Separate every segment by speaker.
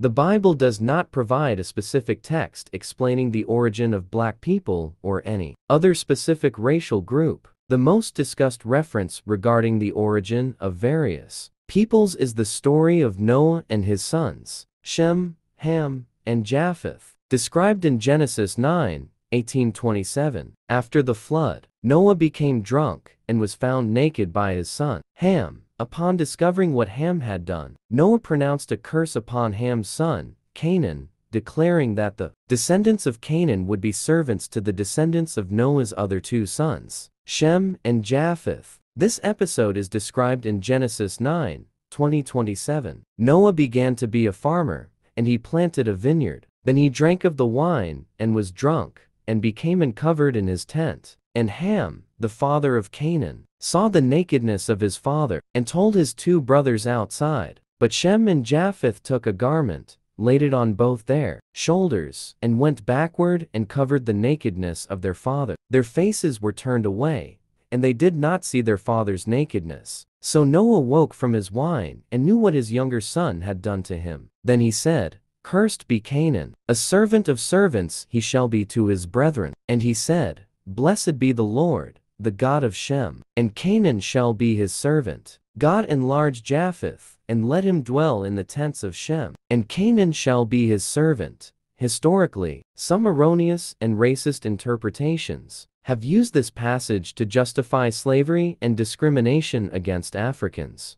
Speaker 1: The Bible does not provide a specific text explaining the origin of black people or any other specific racial group. The most discussed reference regarding the origin of various peoples is the story of Noah and his sons, Shem, Ham, and Japheth, described in Genesis 9, 1827. After the flood, Noah became drunk and was found naked by his son, Ham. Upon discovering what Ham had done, Noah pronounced a curse upon Ham's son, Canaan, declaring that the descendants of Canaan would be servants to the descendants of Noah's other two sons, Shem and Japheth. This episode is described in Genesis 9, 2027. Noah began to be a farmer, and he planted a vineyard. Then he drank of the wine, and was drunk, and became uncovered in his tent. And Ham, the father of Canaan, saw the nakedness of his father, and told his two brothers outside. But Shem and Japheth took a garment, laid it on both their shoulders, and went backward and covered the nakedness of their father. Their faces were turned away, and they did not see their father's nakedness. So Noah woke from his wine, and knew what his younger son had done to him. Then he said, Cursed be Canaan, a servant of servants he shall be to his brethren. And he said, Blessed be the Lord, the God of Shem, and Canaan shall be his servant. God enlarge Japheth, and let him dwell in the tents of Shem, and Canaan shall be his servant. Historically, some erroneous and racist interpretations have used this passage to justify slavery and discrimination against Africans.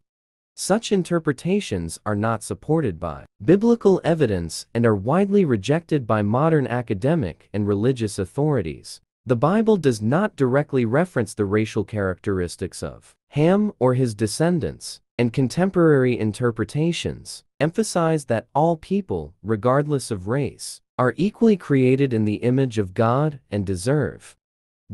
Speaker 1: Such interpretations are not supported by biblical evidence and are widely rejected by modern academic and religious authorities. The Bible does not directly reference the racial characteristics of Ham or his descendants, and contemporary interpretations emphasize that all people, regardless of race, are equally created in the image of God and deserve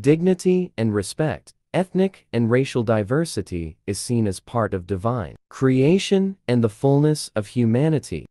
Speaker 1: dignity and respect. Ethnic and racial diversity is seen as part of divine creation and the fullness of humanity.